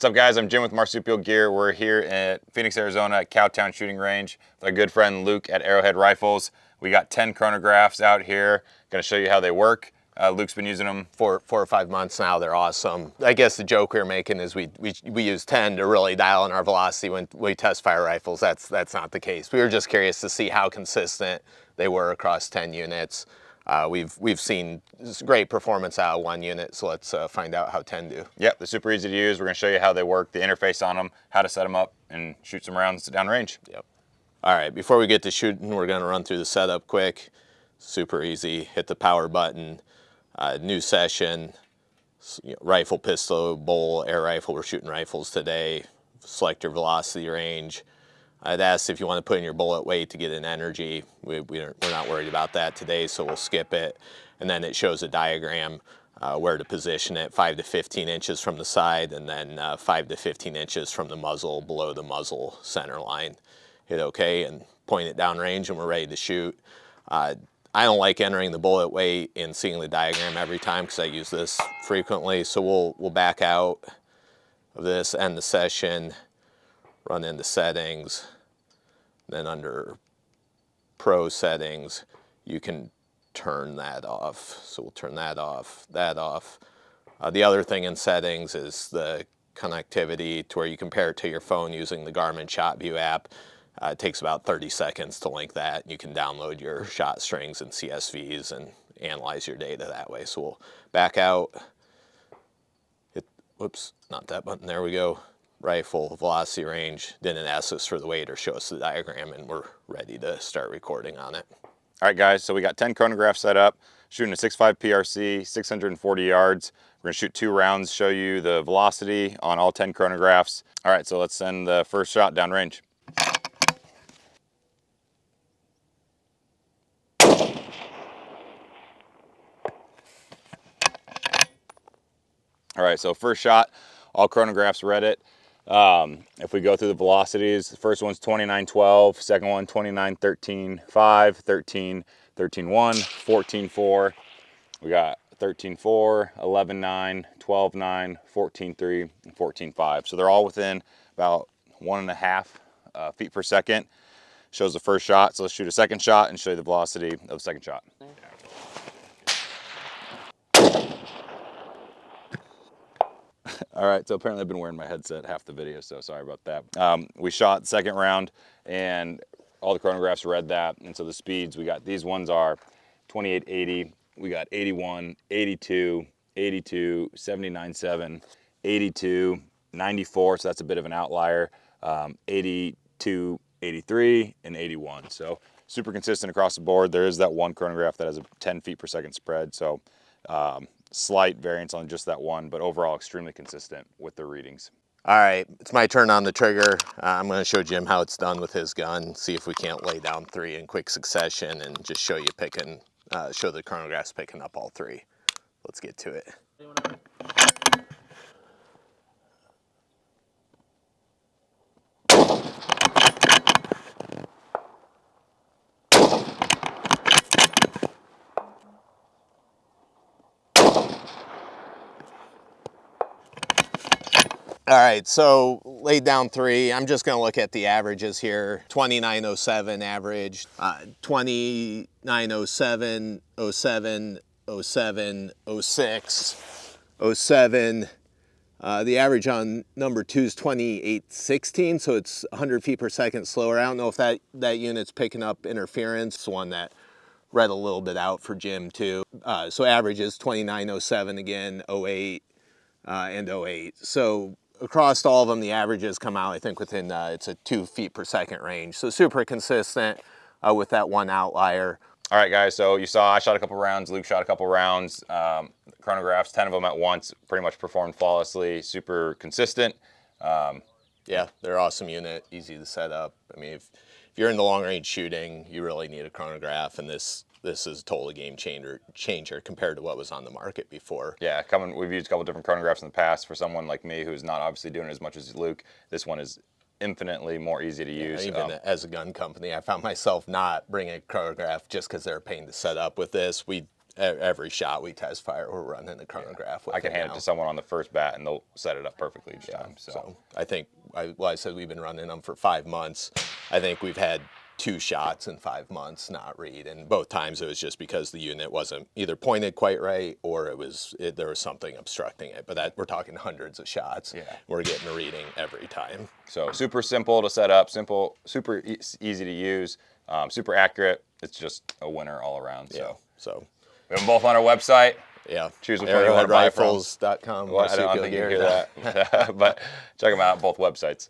What's up guys, I'm Jim with Marsupial Gear. We're here at Phoenix, Arizona at Cowtown Shooting Range with our good friend Luke at Arrowhead Rifles. We got 10 chronographs out here. Gonna show you how they work. Uh, Luke's been using them for four or five months now. They're awesome. I guess the joke we are making is we, we, we use 10 to really dial in our velocity when we test fire rifles. That's, that's not the case. We were just curious to see how consistent they were across 10 units. Uh, we've we've seen great performance out of one unit, so let's uh, find out how 10 do. Yep, they're super easy to use. We're going to show you how they work, the interface on them, how to set them up, and shoot some rounds downrange. Yep. All right, before we get to shooting, we're going to run through the setup quick. Super easy. Hit the power button. Uh, new session. You know, rifle, pistol, bowl, air rifle. We're shooting rifles today. Select your velocity range. I'd asked if you want to put in your bullet weight to get an energy. We, we are not worried about that today, so we'll skip it. And then it shows a diagram uh, where to position it, 5 to 15 inches from the side, and then uh, 5 to 15 inches from the muzzle, below the muzzle center line. Hit OK and point it downrange, and we're ready to shoot. Uh, I don't like entering the bullet weight and seeing the diagram every time because I use this frequently. So we'll, we'll back out of this, end the session, run into settings, then under pro settings, you can turn that off. So we'll turn that off, that off. Uh, the other thing in settings is the connectivity to where you compare it to your phone using the Garmin ShotView app. Uh, it takes about 30 seconds to link that. You can download your shot strings and CSVs and analyze your data that way. So we'll back out, hit, whoops, not that button, there we go rifle velocity range, didn't ask us for the weight or show us the diagram and we're ready to start recording on it. All right guys, so we got 10 chronographs set up, shooting a 6.5 PRC, 640 yards. We're gonna shoot two rounds, show you the velocity on all 10 chronographs. All right, so let's send the first shot down range. All right, so first shot, all chronographs read it. Um, if we go through the velocities, the first one's 29.12, second one 29.13.5, 13, 13.1, 14.4. We got 13.4, 11.9, 12.9, 14.3, and 14.5. So they're all within about one and a half uh, feet per second. Shows the first shot. So let's shoot a second shot and show you the velocity of the second shot. All right, so apparently I've been wearing my headset half the video, so sorry about that. Um, we shot second round and all the chronographs read that. And so the speeds, we got these ones are 2880, we got 81, 82, 82, 79.7, 82, 94, so that's a bit of an outlier, um, 82, 83, and 81. So super consistent across the board. There is that one chronograph that has a 10 feet per second spread. So um, slight variance on just that one, but overall extremely consistent with the readings. All right, it's my turn on the trigger. Uh, I'm gonna show Jim how it's done with his gun, see if we can't lay down three in quick succession and just show you picking, uh, show the chronographs picking up all three. Let's get to it. All right, so laid down three. I'm just gonna look at the averages here. 2907 average, uh, 2907, 07, 07, 06, 07. Uh, the average on number two is 2816, so it's 100 feet per second slower. I don't know if that, that unit's picking up interference. It's one that read a little bit out for Jim too. Uh, so average is 2907 again, 08, uh, and 08. So across all of them, the averages come out, I think, within, uh, it's a two feet per second range. So super consistent uh, with that one outlier. All right, guys, so you saw I shot a couple rounds, Luke shot a couple rounds, um, chronographs, 10 of them at once, pretty much performed flawlessly, super consistent. Um, yeah, they're awesome unit, easy to set up. I mean, if, if you're in the long range shooting, you really need a chronograph, and this this is a totally game changer changer compared to what was on the market before. Yeah, coming we've used a couple different chronographs in the past for someone like me who's not obviously doing as much as Luke. This one is infinitely more easy to use. Yeah, even um, as a gun company, I found myself not bringing a chronograph just because they're a pain to set up with this. We every shot we test fire, we're running the chronograph. With I can it hand now. it to someone on the first bat and they'll set it up perfectly each time. So, So I think, I, well, I said we've been running them for five months. I think we've had two shots in five months not read, and both times it was just because the unit wasn't either pointed quite right or it was it, there was something obstructing it. But that we're talking hundreds of shots. Yeah. we're getting a reading every time. so super simple to set up, simple, super e- easy to use, um, super accurate. It's just a winner all around. Yeah. So So we have them both on our website. yeah, Choose which one you wanna buy from. Well, I don't think you hear that, but check them out both websites.